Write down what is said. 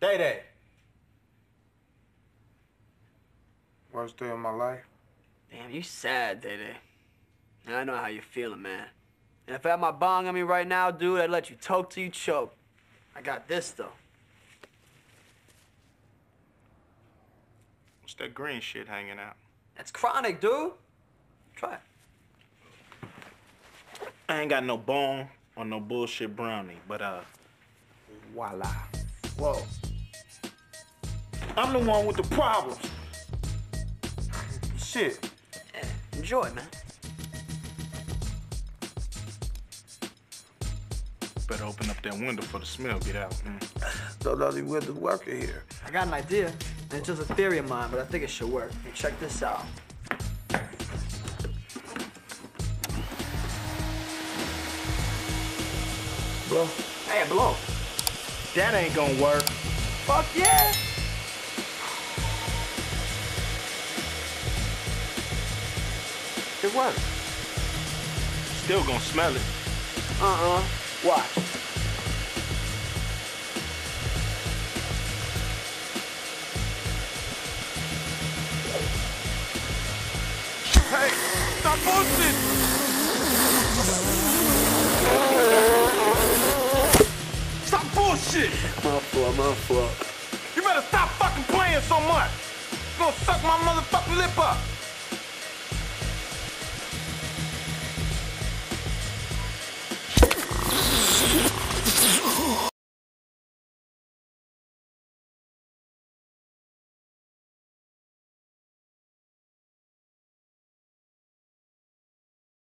Day Day. Worst day of my life. Damn, you sad, Day Day. I know how you're feeling, man. And if I had my bong on me right now, dude, I'd let you toke till you choke. I got this, though. What's that green shit hanging out? That's chronic, dude. Try it. I ain't got no bone or no bullshit brownie, but uh, voila. Whoa. I'm the one with the problems. Shit. Yeah, enjoy, man. Better open up that window for the smell get out, man. Thought all these windows working here. I got an idea. It's just a theory of mine, but I think it should work. Hey, check this out. Blow. Hey, blow. That ain't gonna work. Fuck yeah! It worked. Still gonna smell it. Uh-uh. Watch. Hey, stop bullshit! Stop bullshit! My fault, my fault. You better stop fucking playing so much. You're gonna suck my motherfucking lip up.